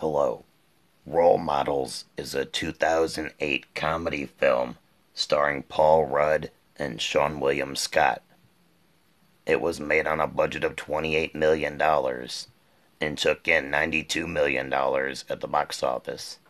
Hello. Role Models is a 2008 comedy film starring Paul Rudd and Seann William Scott. It was made on a budget of $28 million and took in $92 million at the box office.